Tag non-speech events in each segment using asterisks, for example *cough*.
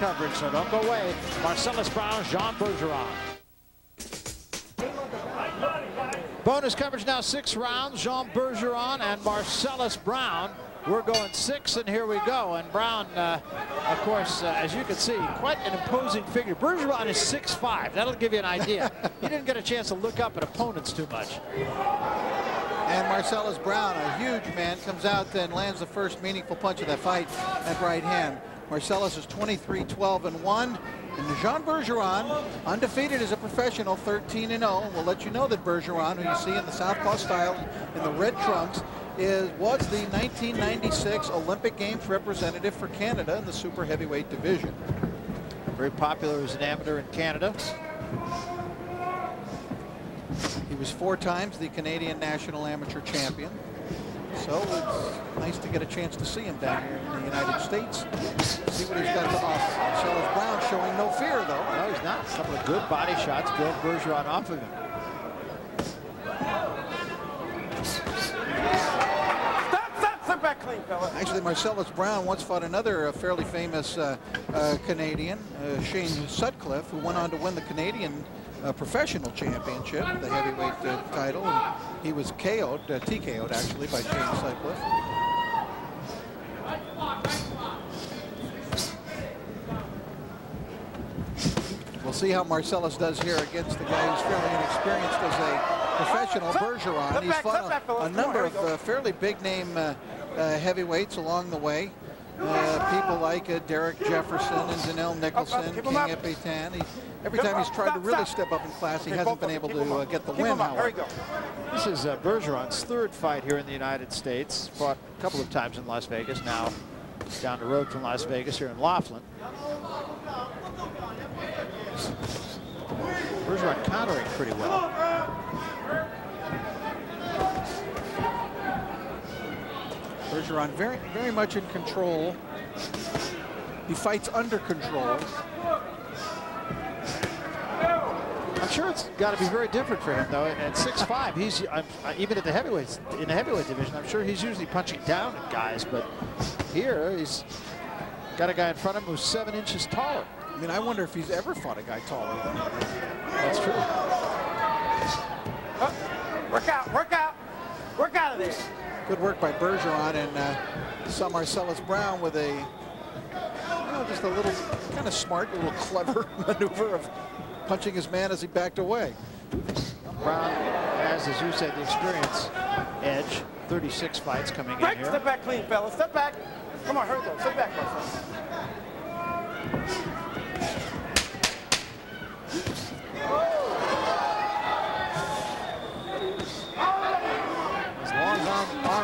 coverage, so don't go away. Marcellus Brown, Jean Bergeron. Bonus coverage now, six rounds. Jean Bergeron and Marcellus Brown. We're going six, and here we go. And Brown, uh, of course, uh, as you can see, quite an imposing figure. Bergeron is 6'5". That'll give you an idea. he didn't get a chance to look up at opponents too much. And Marcellus Brown, a huge man, comes out and lands the first meaningful punch of that fight at right hand. Marcellus is 23, 12, and 1. And Jean Bergeron, undefeated as a professional, 13 and 0. We'll let you know that Bergeron, who you see in the southpaw style in the red trunks, is was the 1996 Olympic Games representative for Canada in the super heavyweight division. Very popular as an amateur in Canada. He was four times the Canadian national amateur champion. So it's nice to get a chance to see him down here in the United States. See what he's got to offer. Marcellus Brown showing no fear, though. No, he's not. A couple of good body shots drove Bergeron off of him. That's a back clean, fella. Actually, Marcellus Brown once fought another uh, fairly famous uh, uh, Canadian, uh, Shane Sutcliffe, who went on to win the Canadian uh, professional championship, the heavyweight uh, title. And he was KO'd, TKO'd actually, by James Sutcliffe. We'll see how Marcellus does here against the guy who's fairly inexperienced as a professional, Bergeron. He's fought a, a number of uh, fairly big-name uh, uh, heavyweights along the way. Uh, people like uh, Derek Jefferson and Danell Nicholson, King Ipitan. He, every time he's tried to really step up in class, he hasn't been able to uh, get the win, however. This is uh, Bergeron's third fight here in the United States. Fought a couple of times in Las Vegas, now down the road from Las Vegas here in Laughlin. Bergeron countering pretty well. Bergeron very, very much in control. He fights under control. I'm sure it's got to be very different for him, though. At 6'5", he's uh, even at the heavyweights in the heavyweight division. I'm sure he's usually punching down at guys, but here he's got a guy in front of him who's seven inches taller. I mean, I wonder if he's ever fought a guy taller than him. That's true. Oh, work out, work out, work out of there. Good work by Bergeron and uh, saw Marcellus Brown with a, you know, just a little kind of smart, little clever *laughs* maneuver of punching his man as he backed away. Brown has, as you said, the experience edge. 36 fights coming Break, in here. Step back clean, fella. Step back. Come on, hurry, go. Step back, my friend.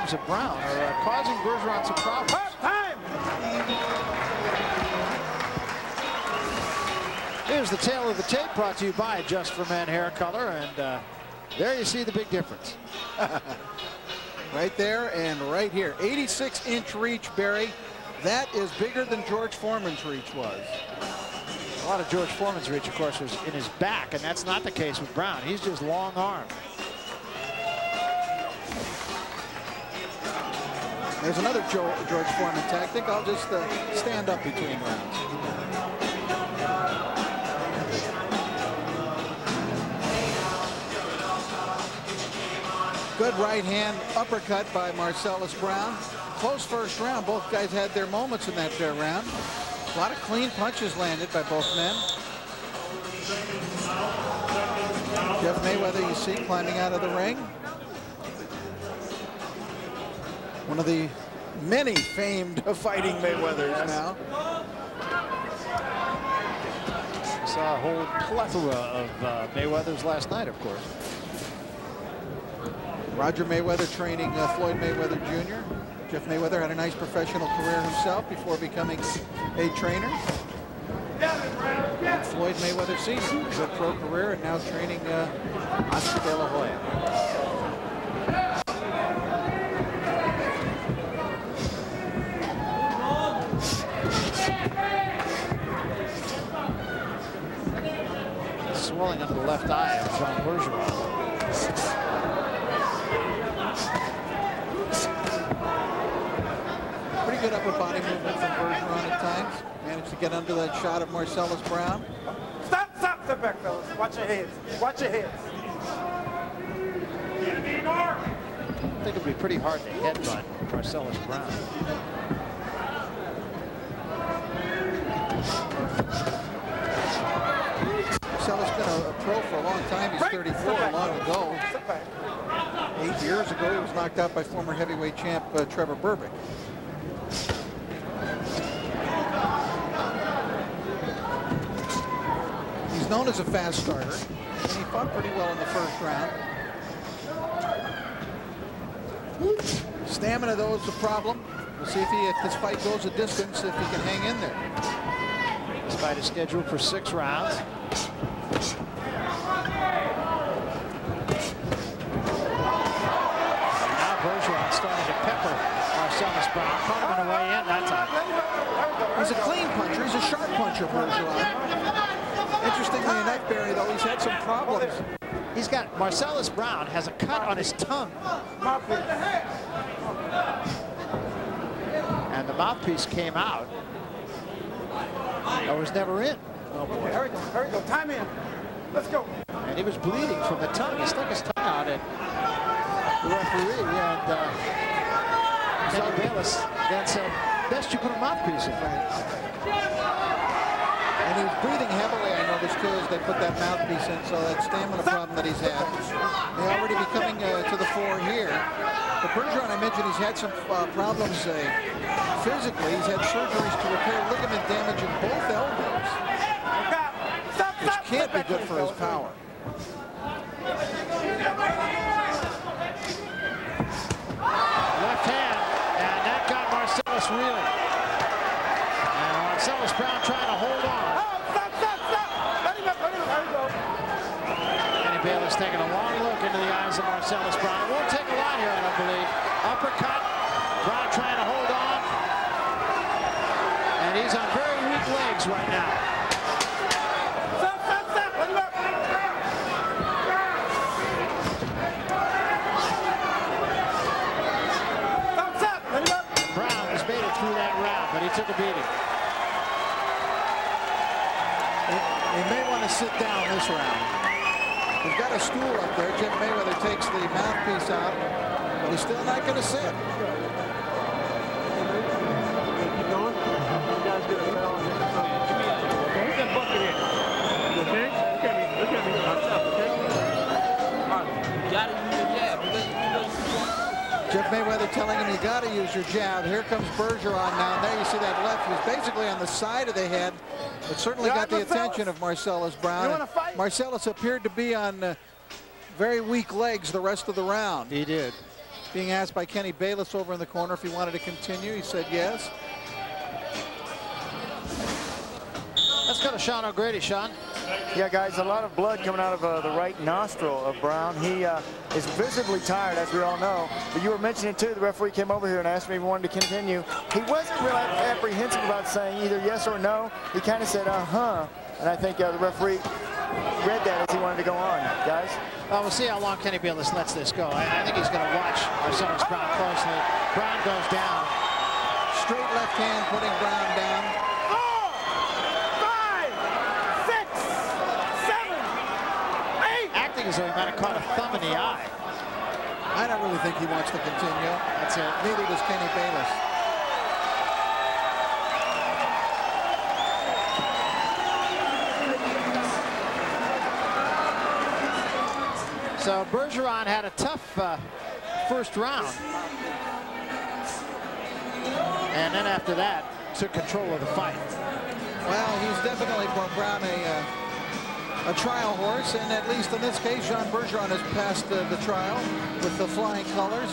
Arms of Brown are uh, causing Bergeron some problems. Time! Here's the tale of the tape brought to you by Just for Men Hair Color, and uh, there you see the big difference. *laughs* right there and right here. 86-inch reach, Barry. That is bigger than George Foreman's reach was. A lot of George Foreman's reach, of course, was in his back, and that's not the case with Brown. He's just long arm. There's another George Foreman tactic. I'll just uh, stand up between rounds. Good right hand uppercut by Marcellus Brown. Close first round. Both guys had their moments in that uh, round. A lot of clean punches landed by both men. Jeff Mayweather, you see, climbing out of the ring. One of the many famed *laughs* fighting Mayweathers now. Saw a whole plethora of uh, Mayweathers last night, of course. Roger Mayweather training uh, Floyd Mayweather Jr. Jeff Mayweather had a nice professional career himself before becoming a trainer. And Floyd Mayweather Sr. a pro career and now training uh, Oscar De La Hoya. Swelling under the left eye of Jean Bergeron. Pretty good upper body movement from Bergeron at times. Managed to to get under that shot of Marcellus Brown. Stop, stop, step back, fellas. Watch your heads. Watch your heads. I think it'd be pretty hard to headbutt Marcellus Brown. Marcellus been a, a pro for a long time. He's 34 Step back. long ago. Eight years ago, he was knocked out by former heavyweight champ uh, Trevor Berbick. He's known as a fast starter, and he fought pretty well in the first round. Stamina, though, is a problem. We'll see if, he, if this fight goes a distance, if he can hang in there. This fight is scheduled for six rounds. And now Bergeron starting to pepper Marcellus Brown. Caught him on the way in that time. He's a clean puncher. He's a sharp puncher, Bergeron. Interestingly enough, Barry, though, he's had some problems. He's got Marcellus Brown has a cut on his tongue, and the mouthpiece came out. Or was never in. Oh boy. Here we go, Here we go. Time in. Let's go. And he was bleeding from the tongue. He stuck his tongue out at the referee, and uh, Kenny Bayless then said, "Best you put a mouthpiece in." And he was breathing heavily, I noticed, too, as they put that mouthpiece in. So that stamina problem that he's had. They already be coming uh, to the fore here. But Bergeron, I mentioned, he's had some uh, problems uh, physically. He's had surgeries to repair ligament damage in both elbows, which can't be good for his power. Left hand, and that got Marcellus reeling. And Marcellus Brown trying to hold on. Oh, stop, stop, stop. Let him up, let him up. There you go. Kenny Bayless taking a long look into the eyes of Marcellus Brown. It won't take a lot here, I don't believe. Uppercut. Brown trying to hold on. And he's on very weak legs right now. Stop, stop, stop. Let him up. Stop, stop. Let him up. Brown has made it through that round, but he took a beating. He, he may want to sit down this round. He's got a stool up there. Jim Mayweather takes the mouthpiece out, but he's still not going to sit. Mayweather telling him you got to use your jab. Here comes Bergeron now. And There you see that left was basically on the side of the head, but certainly got the attention of Marcellus Brown. You wanna fight? Marcellus appeared to be on uh, very weak legs the rest of the round. He did. Being asked by Kenny Bayless over in the corner if he wanted to continue, he said yes. Let's go to Sean O'Grady. Sean. Yeah, guys, a lot of blood coming out of uh, the right nostril of Brown. He uh, is visibly tired, as we all know. But you were mentioning, too, the referee came over here and asked me if he wanted to continue. He wasn't really apprehensive about saying either yes or no. He kind of said, uh-huh. And I think uh, the referee read that as he wanted to go on. Guys? Well, we'll see how long Kenny Bayless lets this go. I, I think he's going to watch Marcellus Brown closely. Brown goes down. Straight left hand putting Brown down. Four, five, six, seven, Acting as though he might have caught a thumb in the eye. I don't really think he wants to continue. That's it. Neither does Kenny Bayless. So Bergeron had a tough uh, first round. And then after that, took control of the fight. Well, he's definitely for Brown a, uh, a trial horse, and at least in this case, Jean Bergeron has passed the trial with the flying colors.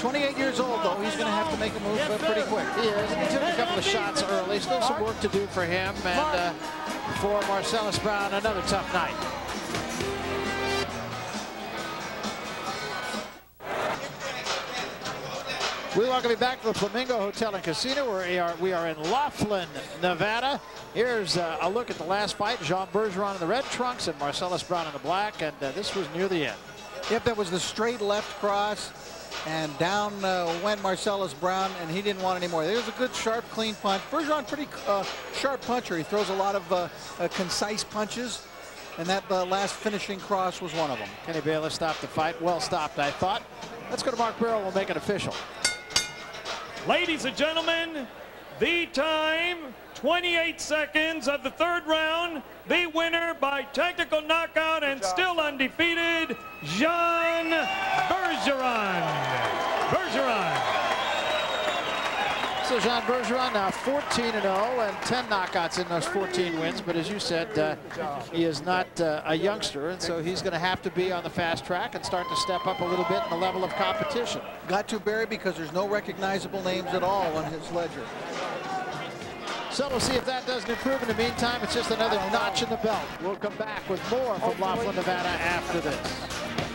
28 years old, though. He's going to have to make a move uh, pretty quick. He is. He took a couple of shots early. Still some work to do for him. And uh, for Marcellus Brown, another tough night. We welcome you back to the Flamingo Hotel and Casino. where We are, we are in Laughlin, Nevada. Here's uh, a look at the last fight. Jean Bergeron in the red trunks and Marcellus Brown in the black. And uh, this was near the end. Yep, that was the straight left cross. And down uh, went Marcellus Brown, and he didn't want any more. There's a good, sharp, clean punch. Bergeron, pretty uh, sharp puncher. He throws a lot of uh, uh, concise punches, and that uh, last finishing cross was one of them. Kenny Bayless stopped the fight. Well stopped, I thought. Let's go to Mark Beiro. We'll make it official. Ladies and gentlemen, the time 28 seconds of the third round. The winner by technical knockout and still undefeated, Jean Bergeron. Bergeron. So Jean Bergeron now 14 and 0 and 10 knockouts in those 14 wins. But as you said, uh, he is not uh, a youngster, and so he's going to have to be on the fast track and start to step up a little bit in the level of competition. Got to Barry because there's no recognizable names at all on his ledger. So we'll see if that doesn't improve. In the meantime, it's just another notch in the belt. We'll come back with more from Laughlin, Nevada after this.